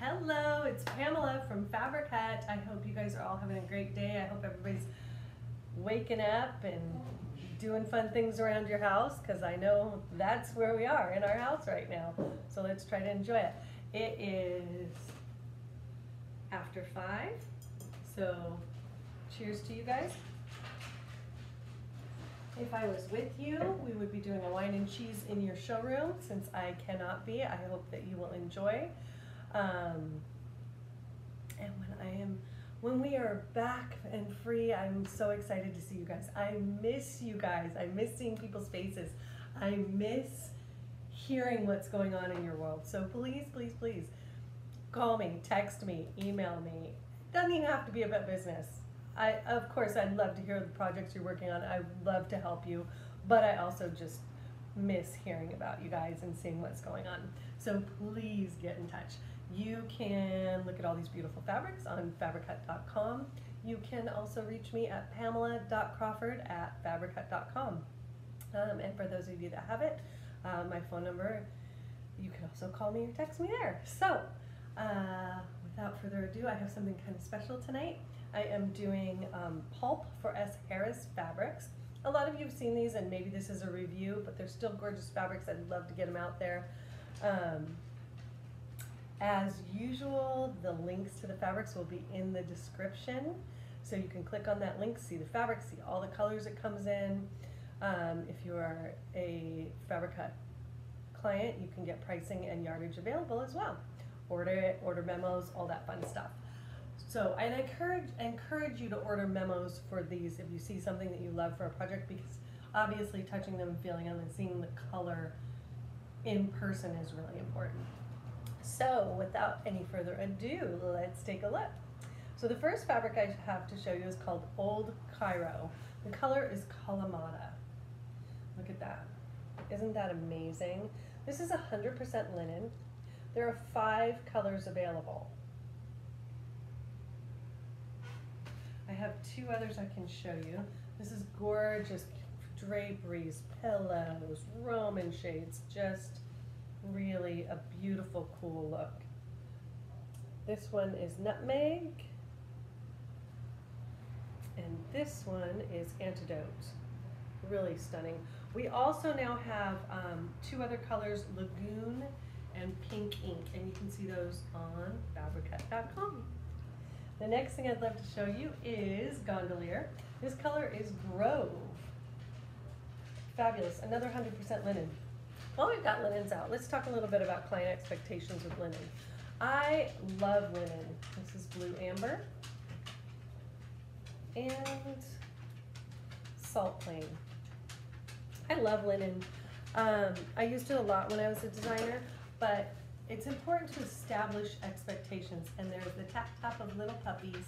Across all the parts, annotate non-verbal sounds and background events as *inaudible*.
Hello, it's Pamela from Fabricut. I hope you guys are all having a great day. I hope everybody's waking up and doing fun things around your house because I know that's where we are in our house right now. So let's try to enjoy it. It is after five, so cheers to you guys. If I was with you, we would be doing a wine and cheese in your showroom. Since I cannot be, I hope that you will enjoy. Um, and when I am, when we are back and free, I'm so excited to see you guys. I miss you guys. I miss seeing people's faces. I miss hearing what's going on in your world. So please, please, please call me, text me, email me. Doesn't even have to be about business. I, of course, I'd love to hear the projects you're working on. I'd love to help you, but I also just miss hearing about you guys and seeing what's going on. So please get in touch. You can look at all these beautiful fabrics on fabricut.com. You can also reach me at pamela.crawford at fabricut.com. Um, and for those of you that have it, uh, my phone number, you can also call me or text me there. So, uh, without further ado, I have something kind of special tonight. I am doing um, pulp for S. Harris fabrics. A lot of you have seen these, and maybe this is a review, but they're still gorgeous fabrics. I'd love to get them out there. Um, as usual, the links to the fabrics will be in the description. So you can click on that link, see the fabric, see all the colors it comes in. Um, if you are a Fabricut client, you can get pricing and yardage available as well. Order it, order memos, all that fun stuff. So I encourage encourage you to order memos for these if you see something that you love for a project because obviously touching them, feeling them, and seeing the color in person is really important. So without any further ado, let's take a look. So the first fabric I have to show you is called Old Cairo. The color is Kalamata. Look at that. Isn't that amazing? This is 100% linen. There are five colors available. I have two others I can show you. This is gorgeous draperies, pillows, Roman shades, just really a beautiful, cool look. This one is nutmeg. And this one is antidote. Really stunning. We also now have um, two other colors, Lagoon and Pink Ink, and you can see those on fabricut.com. The next thing I'd love to show you is Gondolier. This color is Grove. Fabulous, another 100% linen. While we've got linens out, let's talk a little bit about client expectations with linen. I love linen. This is blue amber and salt plain. I love linen. Um, I used it a lot when I was a designer, but it's important to establish expectations. And there's the tap tap of little puppies.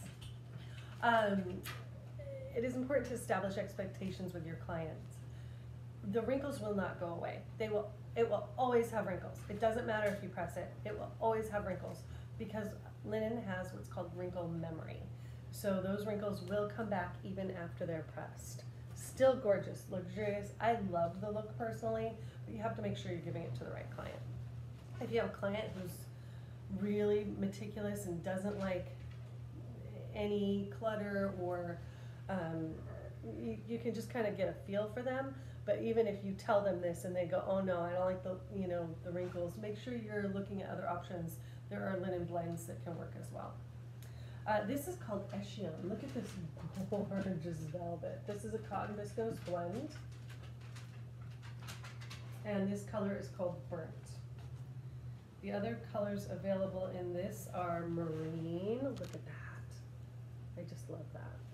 Um, it is important to establish expectations with your clients. The wrinkles will not go away. They will. It will always have wrinkles. It doesn't matter if you press it. It will always have wrinkles because linen has what's called wrinkle memory. So those wrinkles will come back even after they're pressed. Still gorgeous, luxurious. I love the look personally, but you have to make sure you're giving it to the right client. If you have a client who's really meticulous and doesn't like any clutter or um, you, you can just kind of get a feel for them. But even if you tell them this and they go, oh no, I don't like the, you know, the wrinkles, make sure you're looking at other options. There are linen blends that can work as well. Uh, this is called Echion. Look at this *laughs* gorgeous velvet. This is a cotton viscose blend. And this color is called Burnt. The other colors available in this are marine. Look at that. I just love that.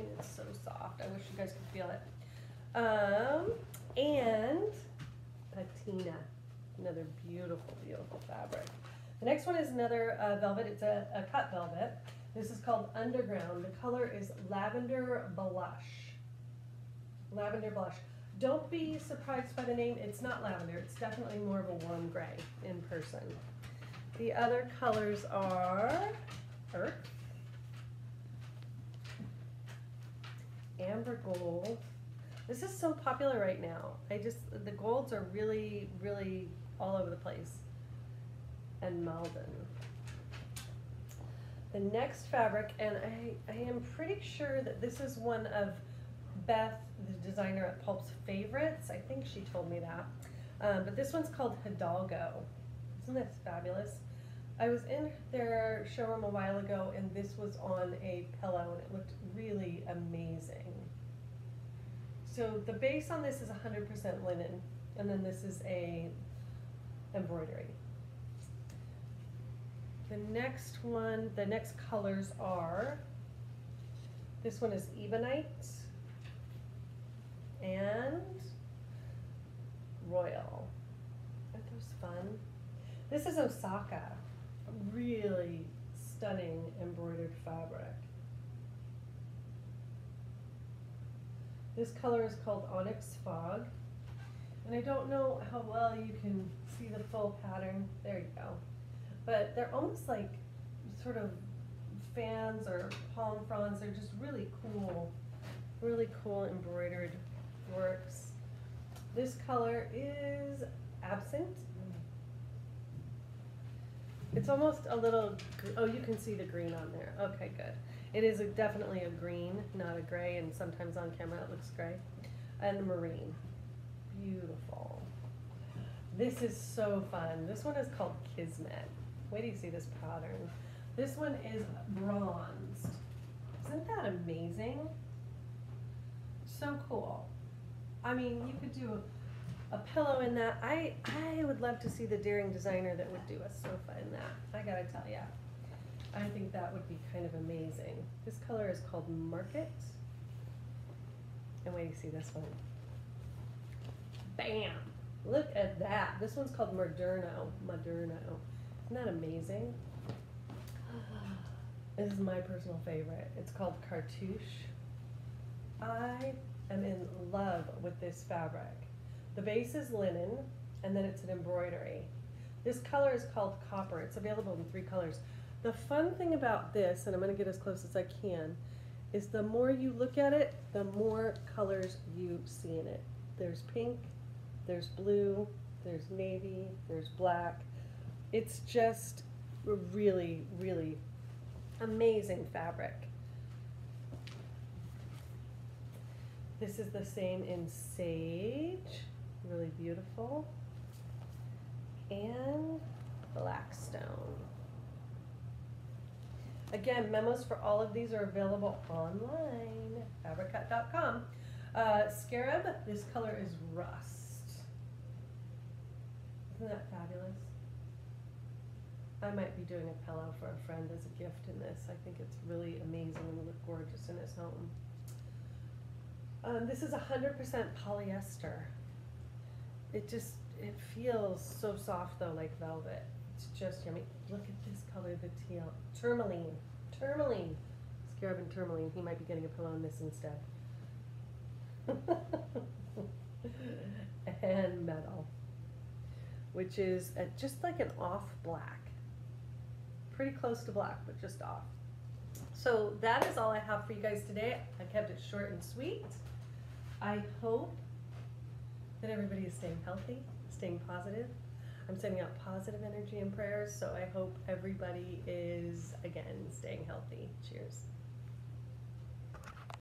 And it's so soft. I wish you guys could feel it. Um, and patina. Another beautiful, beautiful fabric. The next one is another uh, velvet. It's a, a cut velvet. This is called Underground. The color is Lavender Blush. Lavender Blush. Don't be surprised by the name. It's not lavender. It's definitely more of a warm gray in person. The other colors are Earth, Amber Gold. This is so popular right now. I just, the golds are really, really all over the place. And Malden. The next fabric, and I, I am pretty sure that this is one of Beth, the designer at Pulp's favorites. I think she told me that. Um, but this one's called Hidalgo. Isn't this fabulous? I was in their showroom a while ago and this was on a pillow and it looked really amazing. So the base on this is 100% linen and then this is a embroidery. The next one, the next colors are, this one is ebonite and royal. Aren't those fun? This is Osaka, really stunning embroidered fabric. This color is called Onyx Fog. And I don't know how well you can see the full pattern. There you go. But they're almost like sort of fans or palm fronds. They're just really cool, really cool embroidered works. This color is absent. It's almost a little, oh, you can see the green on there. Okay, good. It is a- definitely a green, not a gray, and sometimes on camera it looks gray. And marine. Beautiful. This is so fun. This one is called Kismet. Wait till you see this pattern. This one is bronzed. Isn't that amazing? So cool. I mean, you could do a, a pillow in that. I, I would love to see the daring designer that would do a sofa in that. I gotta tell ya. I think that would be kind of amazing. This color is called Market. And wait to see this one. Bam! Look at that. This one's called Moderno. Moderno. Isn't that amazing? *gasps* This is my personal favorite. It's called Cartouche. I am in love with this fabric. The base is linen, and then it's an embroidery. This color is called copper. It's available in three colors. The fun thing about this, and I'm gonna get as close as I can, is the more you look at it, the more colors you see in it. There's pink, there's blue, there's navy, there's black. It's just really, really amazing fabric. This is the same in sage, really beautiful. And blackstone. Again, memos for all of these are available online, fabricut.com. Uh, scarab, this color is rust. Isn't that fabulous? I might be doing a pillow for a friend as a gift in this. I think it's really amazing and look gorgeous in his home. Um, this is hundred percent polyester. It just, it feels so soft though, like velvet. It's just yummy. Look at this color, the teal, tourmaline, tourmaline. Scarab and tourmaline, he might be getting a pillow in this instead. *laughs* and metal, which is a, just like an off black. Pretty close to black, but just off. So that is all I have for you guys today. I kept it short and sweet. I hope that everybody is staying healthy, staying positive. I'm sending out positive energy and prayers, so I hope everybody is, again, staying healthy. Cheers.